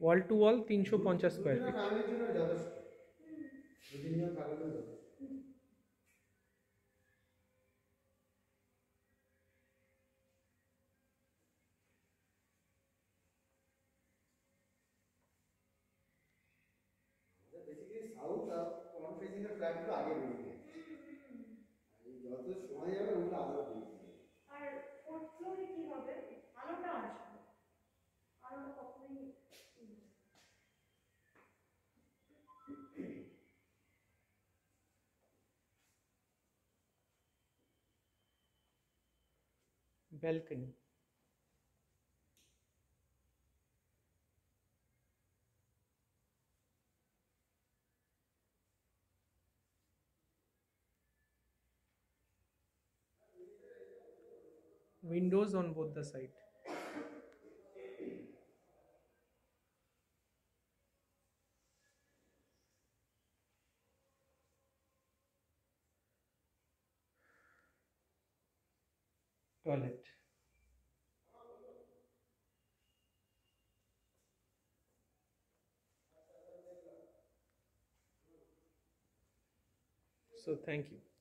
ওয়াল two wall তিনশো পঞ্চাশ square feet. South আর ফ্রন্ট যত সময় যাবে ওগুলো আরও আর কি হবে? আলোটা আসবে। balcony windows on both the side toilet so thank you